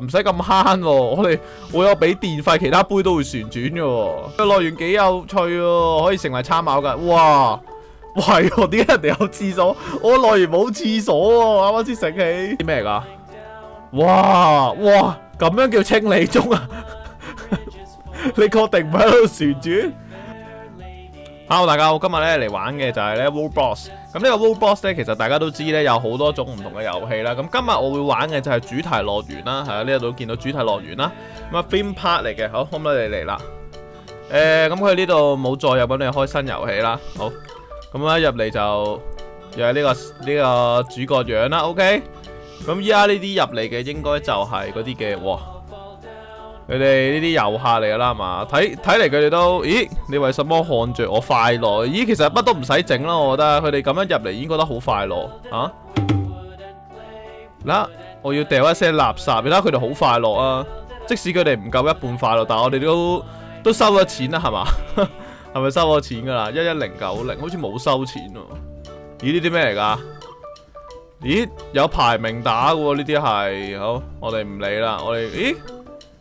唔使咁慳喎，我哋我有俾電費，其他杯都會旋轉嘅喎。個樂園幾有趣喎，可以成為參考㗎。哇！係喎，點解人哋有廁所？我樂園冇廁所喎，啱啱先醒起。啲咩嚟㗎？哇哇！咁樣叫清理中啊？你確定唔喺度旋轉？Hello，大家好，今日咧嚟玩嘅就係咧 Roblox。咁呢個 Roblox 咧，其實大家都知咧有好多種唔同嘅遊戲啦。咁今日我會玩嘅就係主題樂園啦，係啊，呢度見到主題樂園啦。咁啊 theme park 嚟嘅，好，咁我哋嚟啦。誒，咁佢呢度冇再入，咁你開新遊戲啦。好，咁啊入嚟就又係呢個呢個主角樣啦。OK，咁依家呢啲入嚟嘅應該就係嗰啲嘅，哇！佢哋呢啲遊客嚟噶啦，係嘛？睇睇嚟佢哋都，咦？你為什麼看着我快樂？咦，其實乜都唔使整啦，我覺得佢哋咁樣入嚟已經覺得好快樂啊！嗱，我要掉一些垃圾，你睇佢哋好快樂啊！即使佢哋唔夠一半快樂，但係我哋都都收咗錢啦，係嘛？係咪收咗錢噶啦？一一零九零，好似冇收錢喎。咦？呢啲咩嚟噶？咦？有排名打嘅喎，呢啲係好，我哋唔理啦，我哋，咦？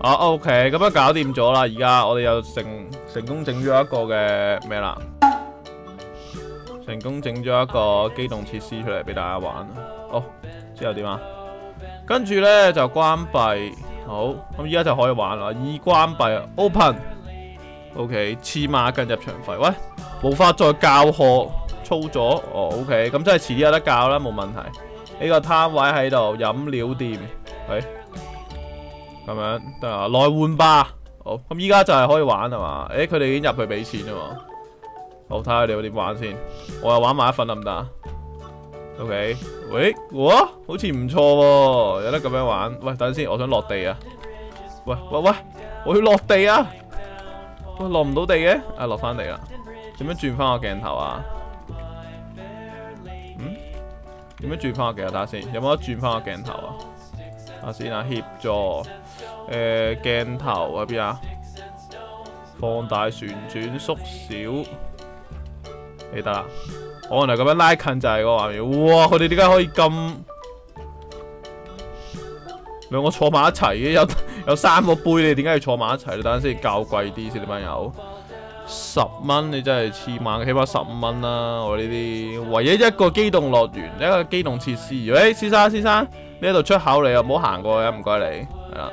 啊，OK，咁樣搞掂咗啦。而家我哋又成成功整咗一個嘅咩啦？成功整咗一個機動設施出嚟俾大家玩。好，之後點啊？跟住呢就關閉。好，咁依家就可以玩啦。已關閉，Open。OK，黐孖筋入場費。喂，無法再教學操作。哦，OK，咁真係遲啲有得教啦，冇問題。呢個攤位喺度，飲料店。喂。咁樣得啊，來換吧。好，咁依家就係可以玩係嘛？誒，佢哋已經入去俾錢啊嘛。好，睇下你哋點玩先。我又玩埋一份得唔得？OK，喂，哇，好似唔錯喎，有得咁樣玩。喂，等陣先，我想落地啊。喂喂喂，我要落地啊。喂，落唔到地嘅，啊，落翻地啦。點樣轉翻個鏡頭啊？嗯？點樣轉翻個鏡頭？睇下先，有冇得轉翻個鏡頭啊？啊先啊，協助誒、呃、鏡頭喺邊啊？放大、旋轉、縮小，你得啦。我原來咁樣拉近就係個畫面。哇！佢哋點解可以咁兩個坐埋一齊嘅？有有三個杯，你點解要坐埋一齊？你等陣先，較貴啲先，啲朋友。十蚊你真係黐猛起碼十五蚊啦！我呢啲唯一一個機動樂園，一個機動設施。喂、先生先生。呢度出口嚟啊，唔好行過嘅，唔該你。系啦，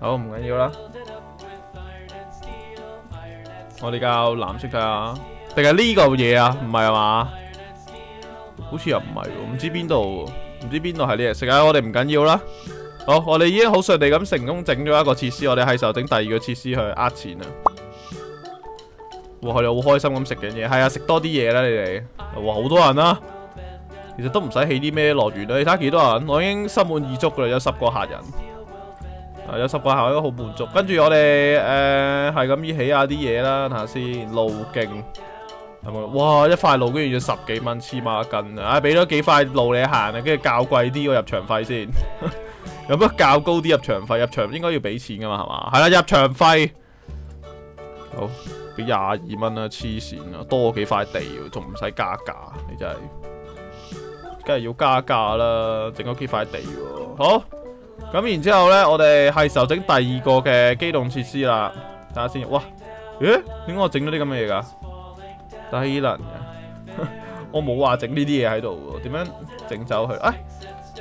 好唔緊要啦。我哋教藍色噶，定係呢個嘢啊？唔係啊嘛？好似又唔係喎，唔知邊度，唔知邊度係呢隻色啊！我哋唔緊要啦。好，我哋已經好順利咁成功整咗一個設施，我哋係時候整第二個設施去呃錢啦。哇！佢哋好開心咁食緊嘢，係啊，食多啲嘢啦，你哋。哇！好多人啦，啊。其實都唔使起啲咩樂園啦，你睇下幾多人，我已經心滿意足噶啦，有十個客人，有十個客人都好滿足。跟住我哋誒係咁依起下啲嘢啦，睇下先路徑係咪？哇一塊路居然要十幾蚊黐孖筋啊！俾咗幾塊路你行啊，跟住較貴啲個入場費先，有乜較高啲入場費？入場應該要俾錢噶嘛係嘛？係啦，入場費好俾廿二蚊啦，黐線啊，多幾塊地仲唔使加價，你真係。梗係要加價啦，整咗幾塊地喎。好，咁然之後呢，我哋係時候整第二個嘅機動設施啦。睇下先，哇，咦？點解我整咗啲咁嘅嘢噶？低能嘅，我冇話整呢啲嘢喺度喎。點樣整走佢？哎，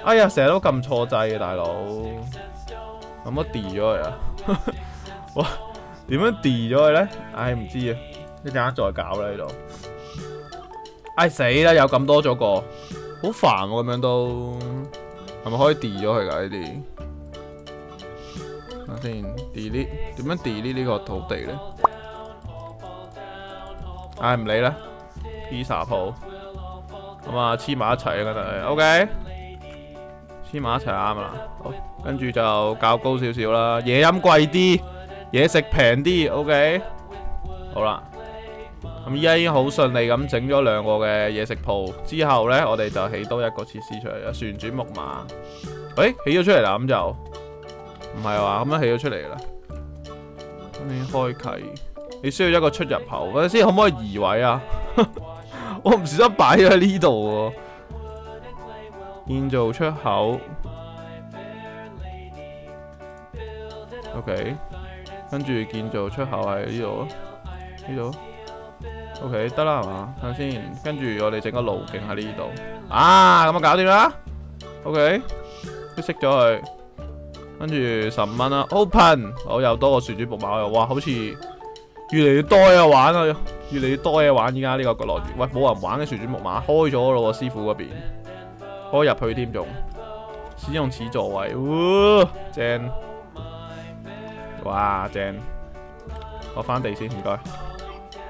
哎呀，成日都撳錯掣嘅大佬，咁乜 delete 咗佢啊？哇，點樣 d 咗佢咧？唉，唔知啊，一陣間再搞啦呢度。唉死啦，有咁多咗個，好煩喎咁樣都，係咪可以 de 咗佢噶呢啲？睇先，delete。點樣 delete 呢個土地咧？唉，唔理啦，pizza 鋪，咁啊黐埋一齊啊，覺得，OK，黐埋一齊啱啦，好，跟住就較高少少啦，嘢飲貴啲。嘢食平啲，OK，好啦，咁依家已經好順利咁整咗兩個嘅嘢食鋪，之後呢，我哋就起多一個設施出嚟啦，旋轉木馬，誒，起咗出嚟啦，咁就？唔係話咁樣起咗出嚟啦，你開啟，你需要一個出入口，等陣先，可唔可以移位啊？我唔小心擺咗喺呢度喎，建造出口，OK。跟住建造出口喺呢度，呢度。，OK 得啦係嘛？睇下先，跟住我哋整個路徑喺呢度，啊咁啊搞掂啦，OK，都熄咗佢，跟住十五蚊啦，Open，我又多個旋轉木馬又，哇，好似越嚟越多嘢玩啊，越嚟越多嘢玩，依家呢個樂園，喂，冇人玩嘅旋轉木馬開咗咯，師傅嗰邊。開入去添仲，使用此座位，哇，正。哇，正！我翻地先，唔該。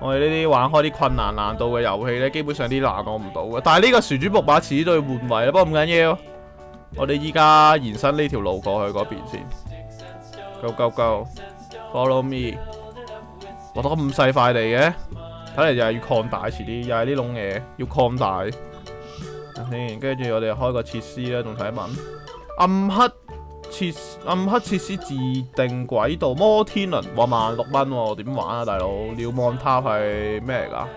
我哋呢啲玩開啲困難難度嘅遊戲呢，基本上啲難我唔到嘅。但係呢個旋轉木馬遲啲都要換位啦，不過唔緊要。我哋依家延伸呢條路過去嗰邊先。Go go go，follow me。我！得咁細塊地嘅，睇嚟又係要擴大遲啲，又係呢種嘢要擴大。先，跟住我哋開個設施啦，仲睇一問暗黑。暗黑設施自定軌道摩天輪，哇萬六蚊喎，點玩啊大佬？瞭望塔係咩嚟噶？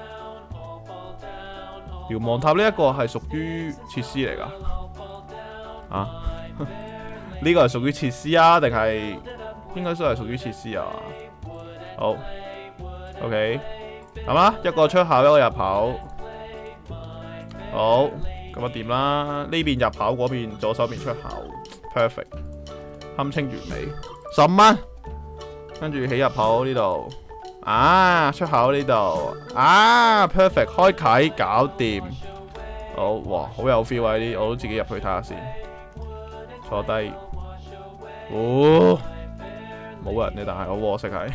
瞭望塔呢一個係屬於設施嚟噶？啊？呢個係屬於設施啊？定係應該都係屬於設施啊？好，OK，係嘛？一個出口，一個入口。好，咁啊掂啦？呢邊入口，嗰邊左手邊出口，perfect。堪稱完美，十蚊，跟住起入口呢度，啊出口呢度，啊 perfect 開啟搞掂，好哇好有 feel 啊呢啲，我都自己入去睇下先，坐低，哦冇人嘅，但係好可惜係，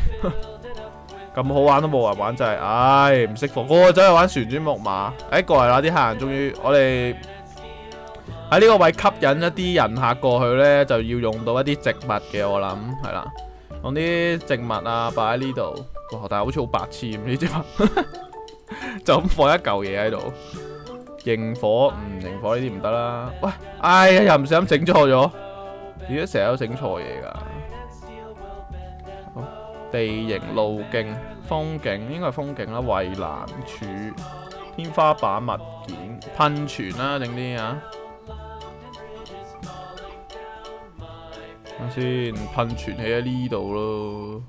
咁好玩都冇人玩真係，唉唔識貨，個個走去玩旋轉木馬，誒過嚟啦啲客人終於，我哋。喺呢個位吸引一啲人客過去呢，就要用到一啲植物嘅，我諗係啦，用啲植物啊擺喺呢度。哇！但係好似好白痴咁呢啲物，就咁放一嚿嘢喺度。螢火唔螢火呢啲唔得啦。喂，哎呀，又唔小心整錯咗。點解成日都整錯嘢噶？地形、路徑、風景，應該係風景啦。圍欄柱、天花板物件、噴泉啦，整啲啊。先噴泉起喺呢度咯，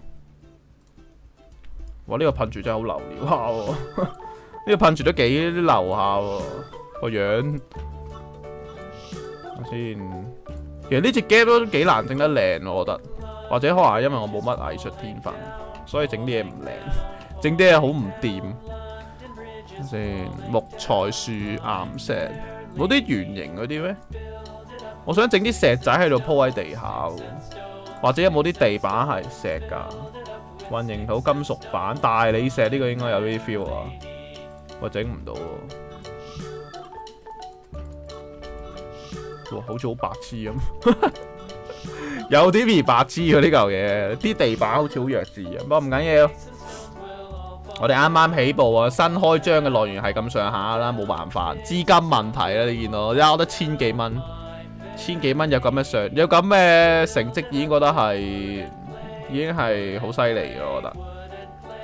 哇！呢個噴泉真係好流料下喎，呢個噴泉都幾流下喎個樣。先，其實呢隻 game 都幾難整得靚，我覺得，或者可能係因為我冇乜藝術天分，所以整啲嘢唔靚，整啲嘢好唔掂。先，木材樹岩石，冇啲圓形嗰啲咩？我想整啲石仔喺度鋪喺地下，或者有冇啲地板係石噶？混凝土、金屬板、大理石呢個應該有啲 feel 啊！我整唔到，哇，好似好白痴咁，有啲似白痴啊！呢嚿嘢，啲地板好似好弱智啊！不過唔緊要，我哋啱啱起步啊，新開張嘅樂園係咁上下啦，冇辦法，資金問題啦，你見到，交得千幾蚊。千幾蚊有咁嘅上，有咁嘅成績已經覺得係，已經係好犀利嘅，我覺得。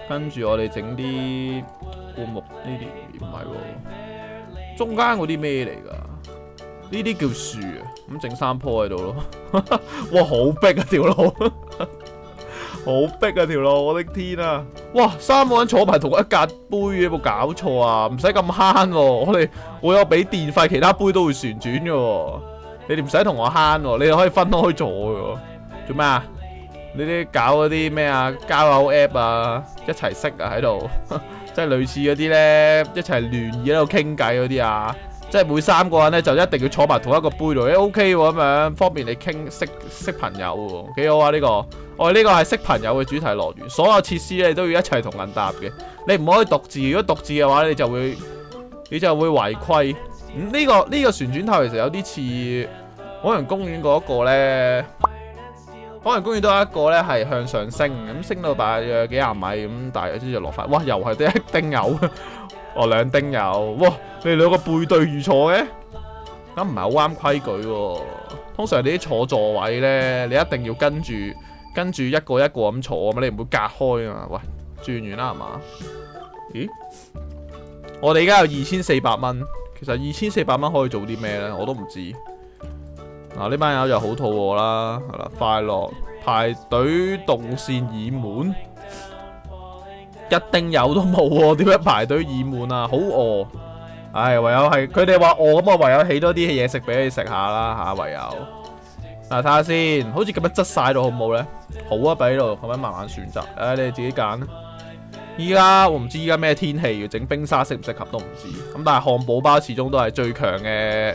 跟住我哋整啲灌木呢啲唔係喎，中間嗰啲咩嚟㗎？呢啲叫樹啊，咁整三棵喺度咯。哇，好逼啊條路，好逼啊條路，我的天啊！哇，三個人坐埋同一格杯，有冇搞錯啊？唔使咁慳喎，我哋我有俾電費，其他杯都會旋轉嘅喎。你哋唔使同我慳喎，你哋可以分開坐嘅喎。做咩啊？呢啲搞嗰啲咩啊？交友 app 啊，一齊識啊喺度，即係類似嗰啲咧，一齊聯誼喺度傾偈嗰啲啊。即係每三個人咧就一定要坐埋同一個杯度，誒 OK 咁樣，方便你傾識識朋友喎，幾好啊呢個。我呢個係識朋友嘅主題樂園，所有設施咧都要一齊同人搭嘅，你唔可以獨自。如果獨自嘅話，你就會你就會違規。咁呢個呢個旋轉頭其實有啲似海洋公園嗰一個咧，海洋公園都有一個咧係向上升，咁升到大約幾廿米咁，大約之後落翻，哇又係得一 丁友。哦，兩丁友，哇！你哋兩個背對而坐嘅，咁唔係好啱規矩喎。通常你啲坐座位咧，你一定要跟住跟住一個一個咁坐啊嘛，你唔會隔開啊嘛。喂，轉完啦係嘛？咦？我哋而家有二千四百蚊，其實二千四百蚊可以做啲咩咧？我都唔知。嗱、呢班友就好肚餓啦，係啦，快樂排隊動線已滿。一定有都冇喎，點解排隊已滿啊？好餓，唉，唯有係佢哋話餓咁，我唯有起多啲嘢食俾你食下啦嚇，唯有。嗱，睇下先，好似咁樣執晒到好唔好咧？好啊，俾度，咁樣慢慢選擇，唉，你自己揀。依家我唔知依家咩天氣，要整冰沙適唔適合都唔知。咁但係漢堡包始終都係最強嘅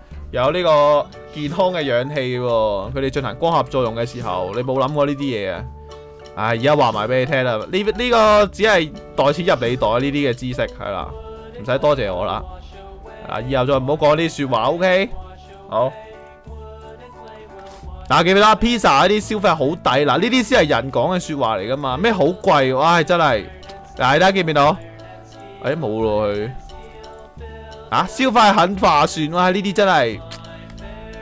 有呢個健康嘅氧氣喎，佢哋進行光合作用嘅時候，你冇諗過呢啲嘢啊？唉，而家話埋俾你聽啦，呢呢個只係袋錢入你袋呢啲嘅知識係啦，唔使多謝我啦。啊，以後再唔好講呢啲説話，OK？好。嗱，記唔記得披薩啲消費好抵？嗱，呢啲先係人講嘅説話嚟噶嘛？咩好貴？唉，真係。大家見唔見到？哎，冇咯佢。啊！消費很划算哇！呢啲真係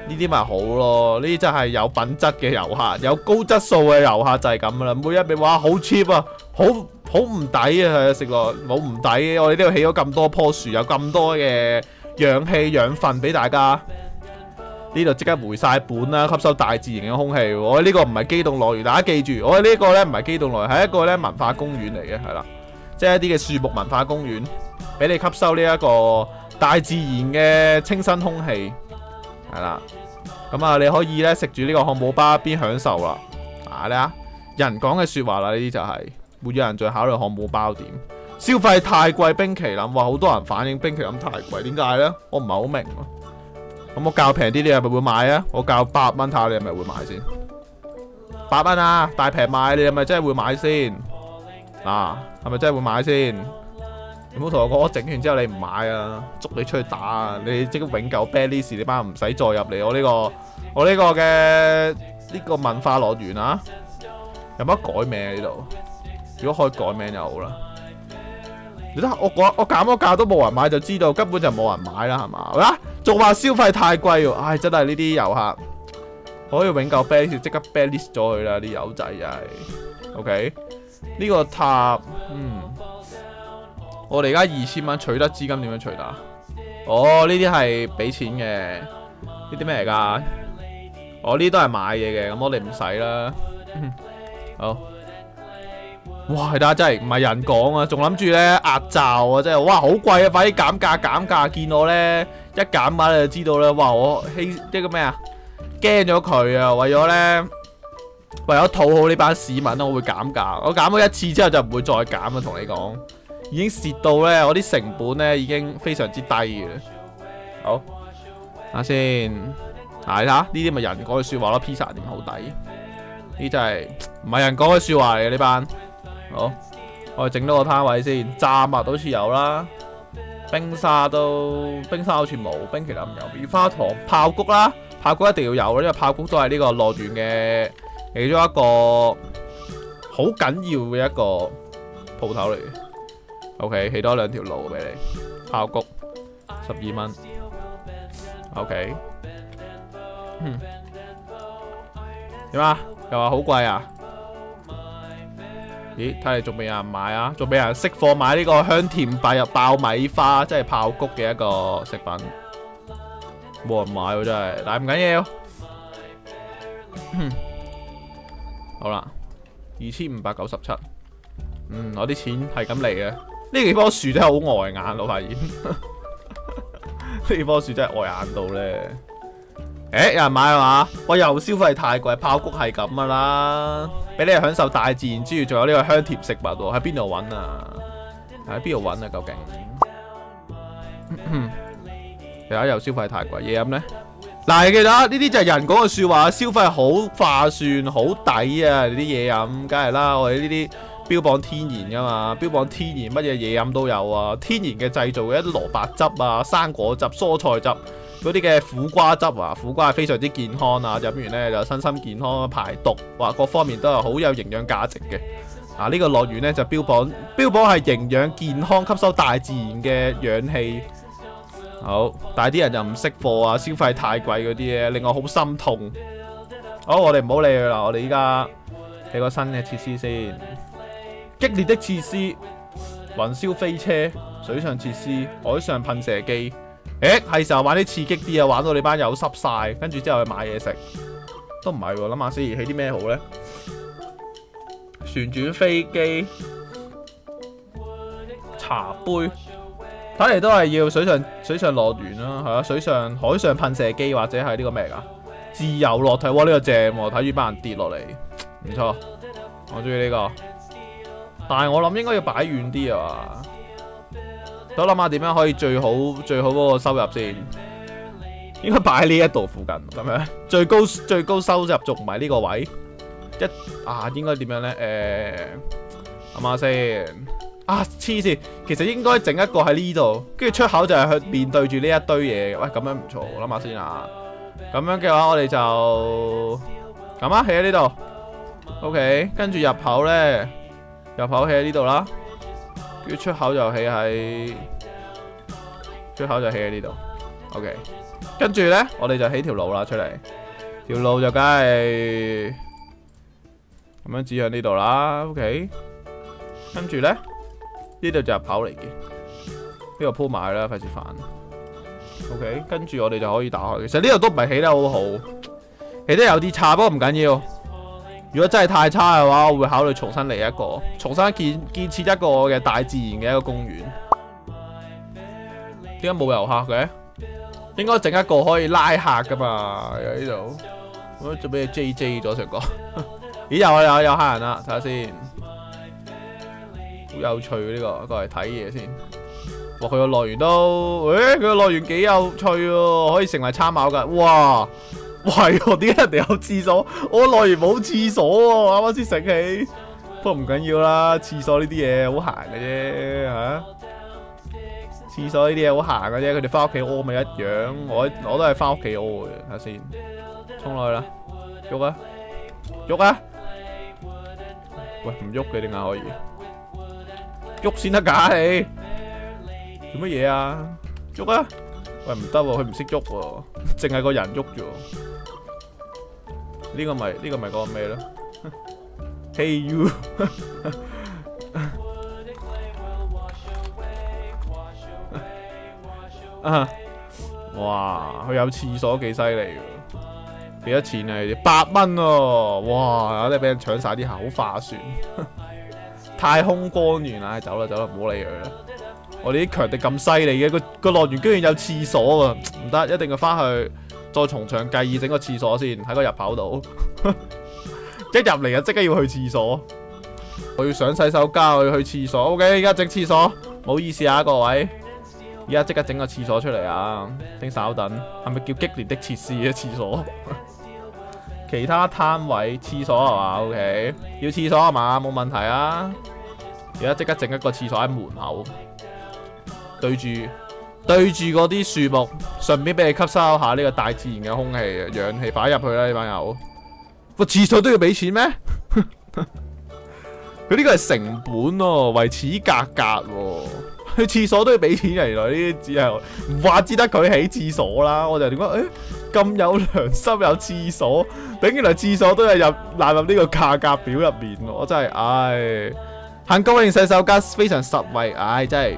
呢啲咪好咯？呢啲真係有品質嘅遊客，有高質素嘅遊客就係咁噶啦。每一味哇好 cheap 啊，好好唔抵啊！食落冇唔抵。我哋呢度起咗咁多棵樹，有咁多嘅氧氣養分俾大家。呢度即刻回晒本啦，吸收大自然嘅空氣。我呢個唔係機動樂園，大家記住，我呢個呢唔係機動樂園，係一個呢文化公園嚟嘅，係啦，即係一啲嘅樹木文化公園，俾你吸收呢一個。大自然嘅清新空氣，係啦，咁啊你可以咧食住呢個漢堡包一邊享受啦。啊你啊，人講嘅說話啦，呢啲就係、是、會有人再考慮漢堡包點。消費太貴，冰淇淋話好多人反映冰淇淋太貴，點解呢？我唔係好明。咁我較平啲，你係咪會買啊？我較八蚊，睇下你係咪會買先。八蚊啊，大平賣，你係咪真係會買先？啊，係咪真係會買先？你唔好同我講，我整完之後你唔買啊，捉你出去打啊！你即刻永久 ban list，你班唔使再入嚟我呢個我呢個嘅呢個文化樂園啊！有冇得改名啊？呢度？如果可以改名就好啦。你睇我我減咗價都冇人買，就知道根本就冇人買啦，係嘛？嗱，仲話消費太貴喎！唉，真係呢啲遊客可以永久 ban list，即刻 ban list 咗佢啦！啲友仔又係 OK，呢個塔嗯。我哋而家二千蚊取得資金點樣取得？哦，呢啲係俾錢嘅，呢啲咩嚟噶？哦，呢都係買嘢嘅，咁我哋唔使啦。好，哇，係啊，真係唔係人講啊，仲諗住咧壓罩啊，真係，哇，好貴啊，快啲減價減價！見我咧一減碼你就知道啦，哇，我希一個咩啊？驚咗佢啊，為咗咧，為咗討好呢班市民啊，我會減價。我減咗一次之後就唔會再減啊，同你講。已經蝕到咧，我啲成本咧已經非常之低嘅。好，睇下先，睇下呢啲咪人講嘅說話咯。披薩點好抵？呢真係唔係人講嘅說話嚟嘅呢班。好，我哋整多個攤位先，炸物好似有啦，冰沙都冰沙好似冇，冰淇淋有，棉花糖、爆谷啦，爆谷一定要有，因為爆谷都係呢個樂園嘅其中一個好緊要嘅一個鋪頭嚟嘅。OK，起多兩條路俾你，爆谷十二蚊。OK，嗯，啊？又話好貴啊？咦，睇嚟仲未有人買啊？仲未有人識貨買呢個香甜白入爆米花，即係爆谷嘅一個食品，冇人買喎真係，但係唔緊要。好啦，二千五百九十七，嗯，我啲錢係咁嚟嘅。呢幾棵樹真係好礙眼，我發現。呢棵樹真係礙眼到咧。誒，有人買係嘛？我又消費太貴，爆谷係咁噶啦，俾你享受大自然之餘，仲有呢個香甜食物喎，喺邊度揾啊？喺邊度揾啊？究竟？其家又消費太貴，嘢飲呢？嗱，你記得呢啲就係人講嘅說話，消費好划算，好抵啊！啲嘢飲，梗係啦，我哋呢啲標榜天然噶嘛，標榜天然，乜嘢嘢飲都有啊，天然嘅製造嘅一啲蘿蔔汁啊、生果汁、蔬菜汁。嗰啲嘅苦瓜汁啊，苦瓜係非常之健康啊，飲完呢就身心健康、排毒，話各方面都係好有營養價值嘅。啊，呢個樂園呢就標榜標榜係營養健康、吸收大自然嘅氧氣。好，但係啲人又唔識貨啊，消費太貴嗰啲嘢，令我好心痛。好，我哋唔好理佢啦，我哋依家起個新嘅設施先。激烈的設施，雲霄飛車、水上設施、海上噴射機。誒，係時候玩啲刺激啲啊，玩到你班友濕晒，跟住之後去買嘢食，都唔係喎。諗下先，起啲咩好呢？旋轉飛機、茶杯，睇嚟都係要水上水上樂園啦，係啊，水上海上噴射機或者係呢個咩噶？自由落體，哇，呢個正喎，睇住班人跌落嚟，唔錯，我中意呢個。但係我諗應該要擺遠啲啊。我諗下點樣可以最好最好嗰個收入先，應該擺喺呢一度附近咁樣，最高最高收入仲唔係呢個位？一啊，應該點樣咧？誒，諗下先。啊，黐線，其實應該整一個喺呢度，跟住出口就係去面對住呢一堆嘢。喂，咁樣唔錯，諗下先啊。咁樣嘅話，我哋就咁啊，起喺呢度。OK，跟住入口咧，入口喺呢度啦。跟住出口就起喺。出口就起喺呢度，OK。跟住呢，我哋就起條路啦出嚟，條路就梗係咁樣指向呢度啦，OK。跟住呢，呢度就入口嚟嘅，呢度鋪埋啦，費事煩。OK，跟住我哋就可以打開。其實呢度都唔係起得好好，起得有啲差，不過唔緊要。如果真係太差嘅話，我會考慮重新嚟一個，重新建建設一個嘅大自然嘅一個公園。點解冇遊客嘅？應該整一個可以拉客噶嘛？喺呢度，我做咩 J J 咗成個？咦，有啊有有客人啦，睇下先，好有趣呢個，過嚟睇嘢先。哇，佢個樂園都，誒，佢個樂園幾有趣喎，可以成為參考噶。哇，係，點解人哋有廁所？我樂園冇廁所喎，啱啱先醒起。不過唔緊要啦，廁所呢啲嘢好閒嘅啫，吓。廁所呢啲嘢好行嘅啫，佢哋翻屋企屙咪一樣，我我都係翻屋企屙嘅。睇先，沖落去啦，喐啊，喐啊，喂，唔喐嘅點解可以？喐先得噶你，做乜嘢啊？喐啊，喂唔得喎，佢唔識喐喎，淨係個人喐住。呢個咪呢個咪講咩咯？Hey you。啊！哇，佢有廁所幾犀利喎？幾多錢啊？八蚊喎！哇，有啲俾人搶晒啲客，好化算。太空光源啊，走啦走啦，唔好理佢啦。我哋啲強敵咁犀利嘅，個個樂園居然有廁所啊！唔得，一定要翻去再從長計議整個廁所先喺個入口度。一入嚟就即刻要去廁所，我要上洗手間，我要去廁所。OK，而家整廁所，唔好意思啊，各位。而家即刻整個廁所出嚟啊！請稍等，係咪叫激烈的設施啊廁所？其他攤位廁所係嘛？OK，要廁所係嘛？冇問題啊！而家即刻整一個廁所喺門口，對住對住嗰啲樹木，順便俾你吸收下呢個大自然嘅空氣、氧氣，擺入去啦呢班友。個廁所都要俾錢咩？佢呢個係成本喎，為此價格喎。去廁所都要俾錢，原来呢啲只係唔話之得佢起廁所啦。我就點解诶咁有良心有廁所，頂原來廁所都係入纳入呢個價格表入面。我真係唉，行公共洗手間非常實惠，唉真係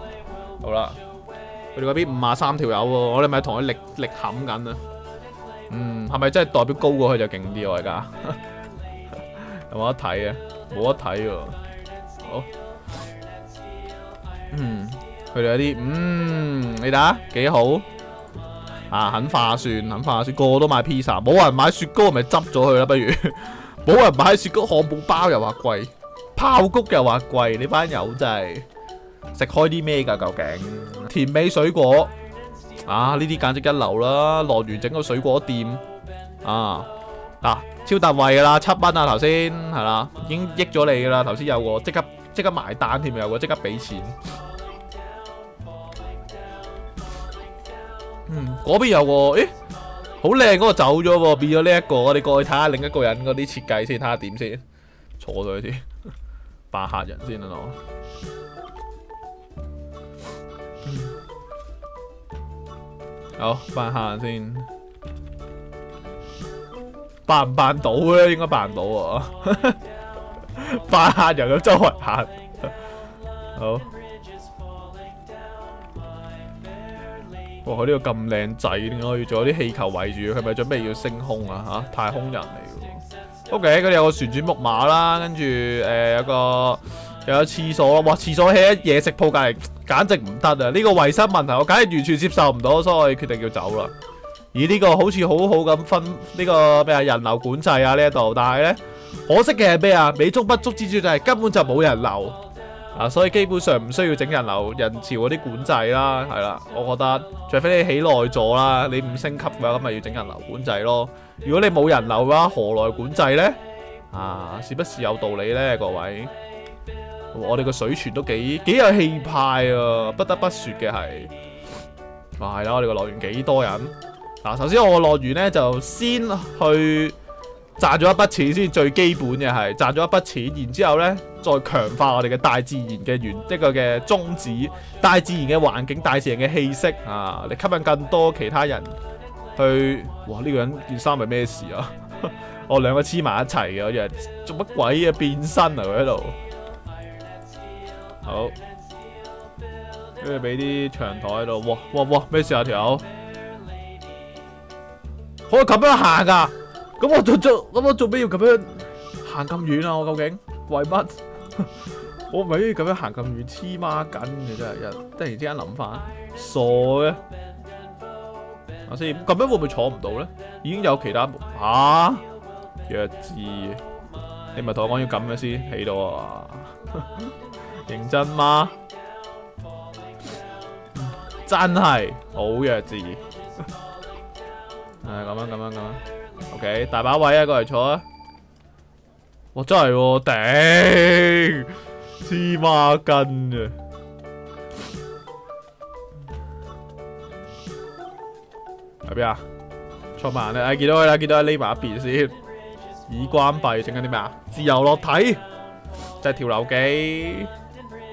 好啦，佢哋嗰邊五廿三條友喎，我哋咪同佢力力冚緊啊！嗯，係咪真係代表高過佢就勁啲喎？而家 有冇得睇啊？冇得睇喎。好，嗯，佢哋有啲，嗯，你睇下幾好啊，很划算，很划算，個個都買披薩，冇人買雪糕，咪執咗佢啦，不如 冇人買雪糕，漢堡包又話貴，泡谷又話貴，呢班友真係食開啲咩㗎？究竟甜味水果？啊！呢啲簡直一流啦，樂園整個水果店啊，嗱、超特惠噶啦，七蚊啊，頭先係啦，已經益咗你噶啦，頭先有個即刻即刻埋單添，有個即刻俾錢。嗯，嗰邊有個，誒，好靚嗰個走咗喎，變咗呢一個，我哋過去睇下另一個人嗰啲設計先，睇下點先，坐咗佢先，扮客人先啦，我。好，扮下先，扮唔扮到咧？應該扮到喎，扮下人咁周圍行。好，哇！佢呢個咁靚仔，點解要做啲氣球圍住？佢咪準備要升空啊？吓，太空人嚟嘅。OK，佢哋有個旋轉木馬啦，跟住誒有個又有廁所咯，哇！廁所喺嘢食鋪隔籬。簡直唔得啊！呢個衛生問題，我簡直完全接受唔到，所以我決定要走啦。而呢個好似好好咁分呢個咩啊人流管制啊呢一度，但係呢，可惜嘅係咩啊？美中不足之處就係根本就冇人流啊，所以基本上唔需要整人流人潮嗰啲管制啦，係啦。我覺得除非你起內座啦，你五星級嘅話，咁咪要整人流管制咯。如果你冇人流嘅話，何來管制呢？啊，是不是有道理呢？各位？我哋個水泉都幾幾有氣派啊！不得不說嘅係，哇係啦，我哋個樂園幾多人嗱。首先我個樂園呢，就先去賺咗一筆錢先，最基本嘅係賺咗一筆錢，然之後呢再強化我哋嘅大自然嘅原一個嘅宗旨，大自然嘅環境、大自然嘅氣息啊，嚟吸引更多其他人去。哇！呢個人件衫係咩事啊？我兩個黐埋一齊嘅，我以為做乜鬼啊？變身啊！佢喺度。好，跟住俾啲長台喺度，哇哇哇，咩事啊條友？可以咁樣行噶？咁我做做，咁我做咩要咁樣行咁遠啊？我究竟為乜？我唔係要咁樣行咁遠，黐孖筋嘅真係，一突然之間諗翻，傻嘅。阿先，咁樣會唔會坐唔到咧？已經有其他吓弱智，你咪同我講要咁嘅先起到啊！认真吗？真系好弱智。係咁样咁样咁样。OK，大把位啊，过嚟坐啊！哇真系喎，頂黐孖筋啊！喺边啊？坐慢啦，哎，見到佢啦，見到佢匿埋一邊先。已关闭，整紧啲咩啊？自由落体，即系跳楼机。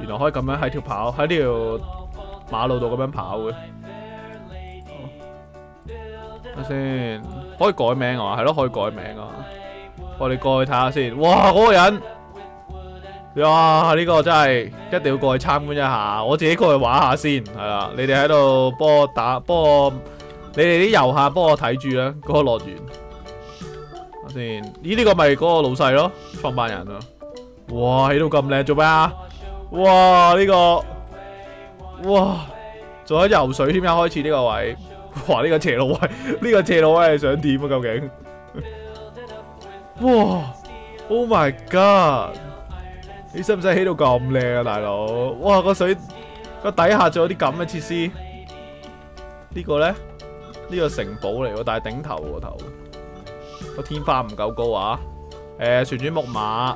原來可以咁樣喺條跑喺呢條馬路度咁樣跑嘅。睇先，可以改名啊？係咯，可以改名啊！我哋過去睇下先。哇，嗰個人，哇，呢個真係一定要過去參觀一下。我自己過去玩下先，係啦。你哋喺度幫我打，幫我，你哋啲遊客幫我睇住啦，嗰個樂園。先，咦？呢個咪嗰個老細咯，創辦人啊！哇，起到咁靚，做咩啊？哇，呢個，哇，仲有游水添，一開始呢個位，哇，呢個斜路位，呢個斜路位係想點啊？究竟？哇，Oh my God！你使唔使起到咁靚啊，大佬？哇，個水個底下仲有啲咁嘅設施，呢個咧，呢個城堡嚟喎，但係頂頭個頭。個天花唔夠高啊！誒、呃，旋轉木馬，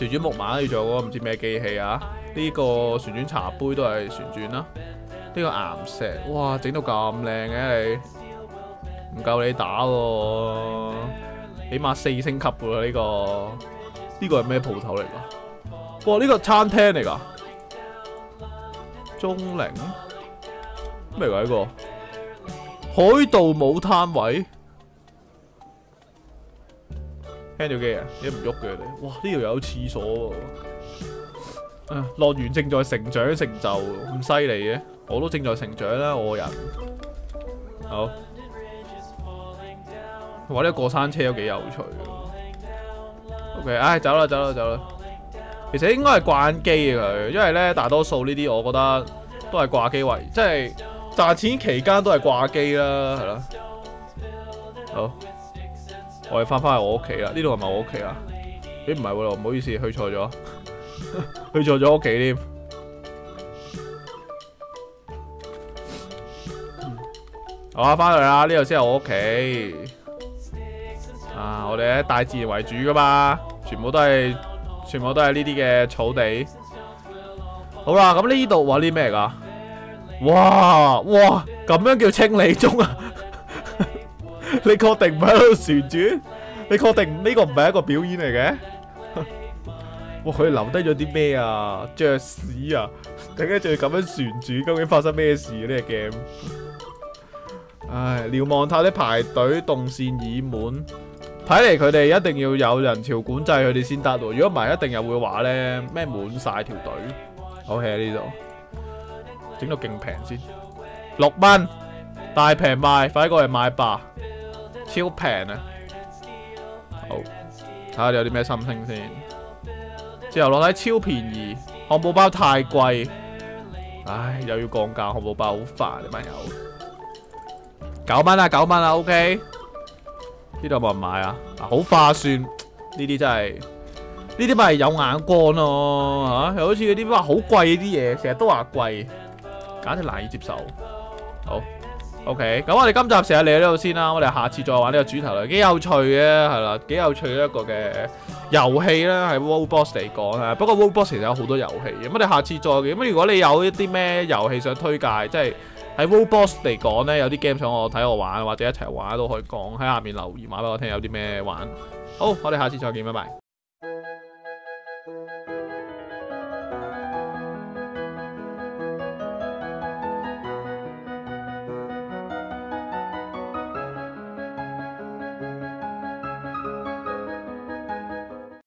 旋轉木馬要做嗰個唔知咩機器啊？呢、這個旋轉茶杯都係旋轉啦。呢、這個岩石，哇，整到咁靚嘅你，唔夠你打喎，起碼四星級噶啦呢個。呢、這個係咩鋪頭嚟噶？哇，呢、這個餐廳嚟噶？鐘靈咩嚟噶呢個？海盜舞攤位。聽到機啊，你唔喐嘅你，哇！呢度有廁所喎，啊！樂園正在成長成就，咁犀利嘅，我都正在成長啦，我人。好，哇！呢個過山車都幾有趣。OK，唉，走啦走啦走啦。其實應該係掛緊機嘅佢，因為咧大多數呢啲我覺得都係掛機位，即係賺錢期間都係掛機啦，係咯。好。我哋翻返去我屋企啦，呢度係咪我屋企啊？咦，唔係喎，唔好意思，去錯咗，去錯咗屋企添。好啊，翻嚟啦，呢度先係我屋企。啊，我哋喺大自然為主噶嘛，全部都係，全部都係呢啲嘅草地。好啦，咁呢度話啲咩噶？哇哇，咁樣叫清理中啊！你確定唔喺度旋轉？你確定呢個唔係一個表演嚟嘅？哇！佢留低咗啲咩啊？雀屎啊！點解仲要咁樣旋轉？究竟發生咩事呢個 game？唉，瞭望塔啲排隊動線已滿，睇嚟佢哋一定要有人潮管制佢哋先得喎。如果唔係，一定又會話咧咩滿晒條隊。好喺呢度整到勁平先，六蚊大平賣，快啲過嚟買吧！超平啊！好，睇下你有啲咩心聲先。之後落睇超便宜，漢堡包太貴，唉，又要降價，漢堡包好煩，啲朋友。九蚊啊，九蚊啊，OK。呢度有冇人買啊？好划算，呢啲真係，呢啲咪有眼光咯，吓，又好似嗰啲話好貴啲嘢，成日都話貴，簡直難以接受。好。OK，咁我哋今集成日嚟到呢度先啦，我哋下次再玩呢個主題啦，幾有趣嘅係啦，幾有趣嘅一個嘅遊戲啦，喺 Roblox 嚟講啊。不過 Roblox 其實有好多遊戲，咁我哋下次再。咁如果你有一啲咩遊戲想推介，即係喺 Roblox 嚟講呢，有啲 game 想我睇我玩或者一齊玩都可以講喺下面留言話俾我聽有啲咩玩。好，我哋下次再見，拜拜。